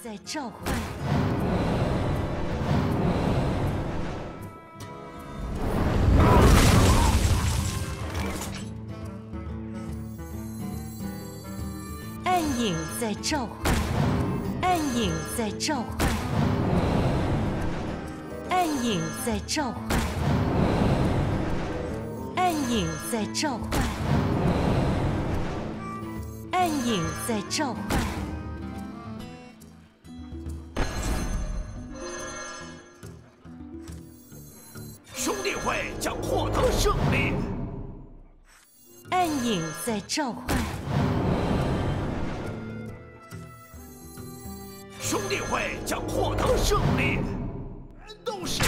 在召唤，暗影在召唤，暗影在召唤，暗影在召唤，暗影在召唤，暗影在召唤。兄弟会将获得胜利。暗影在召唤，兄弟会将获得胜利。都是。